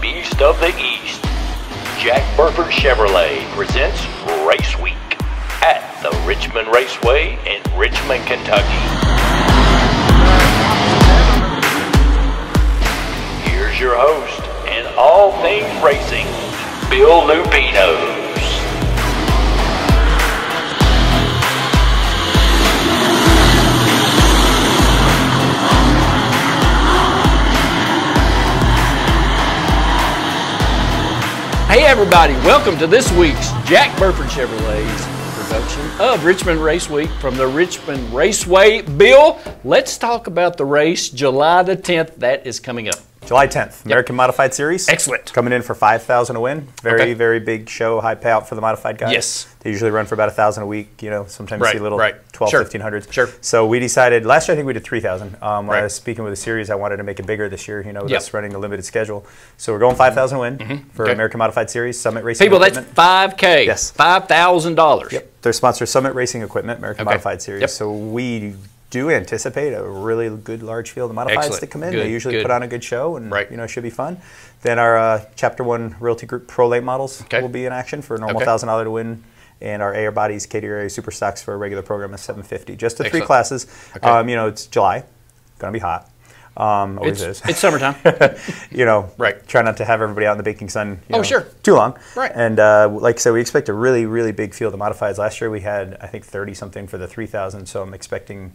Beast of the East. Jack Burford Chevrolet presents Race Week at the Richmond Raceway in Richmond, Kentucky. Here's your host and all things racing, Bill Lupinos. Hey everybody, welcome to this week's Jack Burford Chevrolet's production of Richmond Race Week from the Richmond Raceway. Bill, let's talk about the race July the 10th that is coming up. July 10th, American Modified Series. Excellent. Coming in for 5000 a win. Very, Okay. very big show, high payout for the modified guys. Yes. They usually run for about 1000 a week, you know, sometimes Right, see little right. 12, Sure. 1500s. Sure. So we decided, last year I think we did 3000. Um, when I was speaking with the series, I wanted to make it bigger this year, you know, with Yep. us running a limited schedule. So we're going 5000 to win for Mm-hmm. Okay. American Modified Series, Summit Racing People, that's 5K. Yes. $5,000. Yep. Their sponsor, Summit Racing Equipment, American Okay. Modified Series. Yep. So we do anticipate a really good large field of modifieds Excellent. to come in. Good, They usually good. put on a good show, and Right. you know it should be fun. Then our uh, Chapter One Realty Group Pro Late models Okay. will be in action for a normal Okay. thousand dollar to win. And our Air Bodies KDRA Super Stocks for a regular program is 750. Just the three Excellent. classes. Okay. Um, you know, it's July, gonna be hot. Um, always It's, is. it's summertime. you know, Right. Try not to have everybody out in the baking sun. you Oh, know, sure. Too long. Right. And uh, like I said, we expect a really, really big field of modifieds. Last year we had, I think, 30 something for the 3,000. So I'm expecting,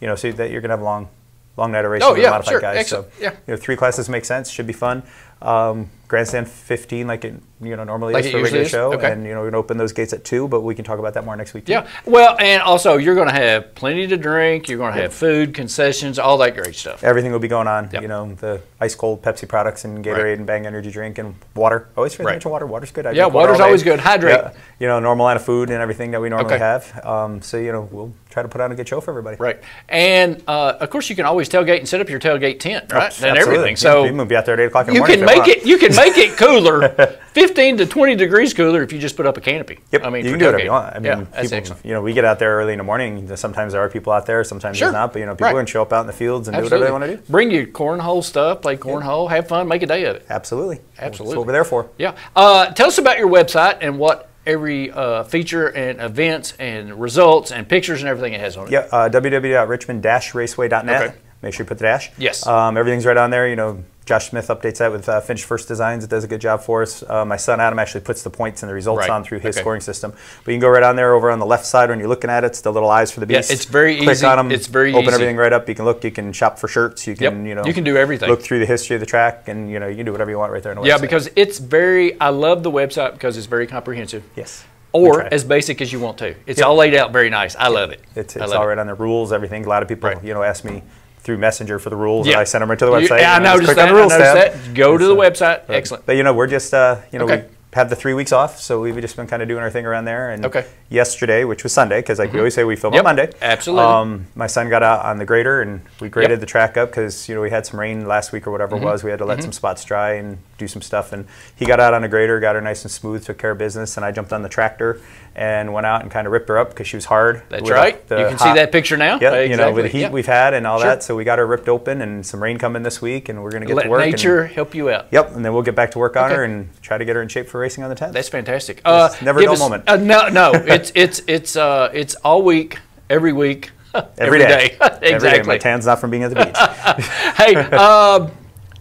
you know, so that you're gonna have a long, long night of racing Oh, with yeah, modified sure. guys. Excellent. So Yeah. you know, three classes make sense. Should be fun. Um, grandstand 15, like it you know normally Like is for a regular is? show, Okay. and you know we're gonna open those gates at two, but we can talk about that more next week. Too. yeah. Well, and also you're going to have plenty to drink. You're going to have food, concessions, all that great stuff. Everything will be going on. Yep. You know, the ice cold Pepsi products and Gatorade Right. and Bang energy drink and water. Always forget Right. to mention water. Water's good. I Yeah, drink water water's always good. Hydrate. Yeah, you know, normal line of food and everything that we normally Okay. have. Um, so you know, we'll try to put on a good show for everybody. Right. And uh, of course, you can always tailgate and set up your tailgate tent, right? and Absolutely. everything. Yeah, So we can be out there at eight o'clock in the you morning. Can if they make it. You can make it cooler, 15 to 20 degrees cooler if you just put up a canopy. Yep. I mean, you can do whatever you want. I mean, yeah, that's people, excellent. you know, we get out there early in the morning. Sometimes there are people out there. Sometimes Sure. there's not. But you know, people Right. can show up out in the fields and Absolutely. do whatever they want to do. Bring your cornhole stuff, play cornhole, have fun, make a day of it. Absolutely. Absolutely. That's what we're there for. Yeah. Uh, tell us about your website and what every uh, feature and events and results and pictures and everything it has on it. Yeah, uh, www.richmond-raceway.net. Okay. Make sure you put the dash. Yes. Um, everything's right on there. You know, Josh Smith updates that with uh, Finch First Designs. It does a good job for us. Uh, my son Adam actually puts the points and the results Right. on through his Okay. scoring system. But you can go right on there over on the left side when you're looking at it. It's the little eyes for the Yeah, beast. it's very Click easy. on them. It's very open easy. everything right up. You can look. You can shop for shirts. You can Yep. you know You can do everything. Look through the history of the track, and you know you can do whatever you want right there on the Yeah, website. because it's very, I love the website because it's very comprehensive. yes. Or as basic as you want to. It's Yep. all laid out very nice. I love it. It's, it's love all it. on the rules, everything. A lot of people, Right. you know, ask me through Messenger for the rules, Yeah. and I sent them right to the website. yeah, I noticed that. the rules I noticed tab. that. Go to the uh, website. Excellent. But you know, we're just, uh, you know, Okay. we have the three weeks off, so we've just been kind of doing our thing around there. And Okay. yesterday, which was Sunday, because like we always say, we film Yep, on Monday. absolutely. Um, my son got out on the grader, and we graded Yep. the track up because you know we had some rain last week or whatever Mm-hmm. it was. We had to let some spots dry and do some stuff. And he got out on a grader, got her nice and smooth, took care of business. And I jumped on the tractor and went out and kind of ripped her up because she was hard. That's right. You can see that picture now. yeah, exactly. you know, with the heat Yeah. we've had and all Sure. that, so we got her ripped open and some rain coming this week, and we're going to get Let to work. nature And, help you out. yep, and then we'll get back to work on Okay. her and try to get her in shape for racing on the 10th. That's fantastic. Uh, never a dull us- moment. Uh, no, no, it's it's it's uh, it's all week, every week, Every day. exactly. Every day. My tan's not from being at the beach. hey, um,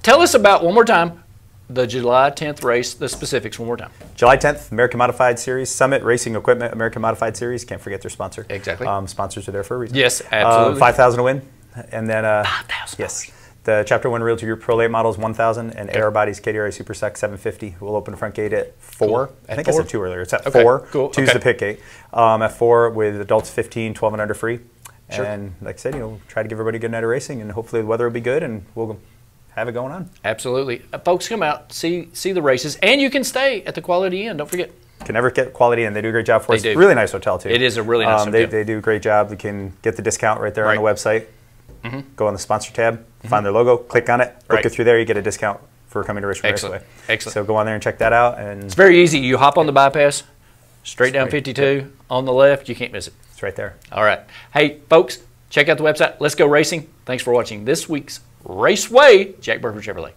tell us about one more time the July 10th race, the specifics one more time. July 10th, American Modified Series, Summit Racing Equipment, American Modified Series. Can't forget their sponsor. Exactly. Um, sponsors are there for a reason. Yes, Uh, absolutely. 5000 to win. And then. Uh, $5,000. Yes. The Chapter 1 Realty Group Pro Late Models 1000 and Air Bodies KDRA Super Stock 750. We'll open the front gate at 4. Cool. I At think I four? said 2 earlier. It's at Okay, 4. cool, Two's okay. the pit gate. Um, at 4 with adults 15, 12 and under free. Sure. And like I said, you know, try to give everybody a good night of racing and hopefully the weather will be good and we'll have it going on. Absolutely. Uh, folks, come out, see see the races, and you can stay at the Quality Inn. Don't forget. Can never get quality in. They do a great job for They us. do. Really nice hotel too. It is a really nice um, They, hotel. they do a great job. You can get the discount right there on the Right. Mm-hmm. website. Go on the sponsor tab, find their logo, click on it, Right. it through there. You get a discount for coming to Richmond Excellent. Raceway. Excellent. So go on there and check that out, and It's very easy. You hop on the bypass, straight down Straight. 52, on the left. You can't miss it. it's right there. All right. Hey, folks, check out the website. Let's go racing. Thanks for watching this week's Raceway, Jack Burford Chevrolet.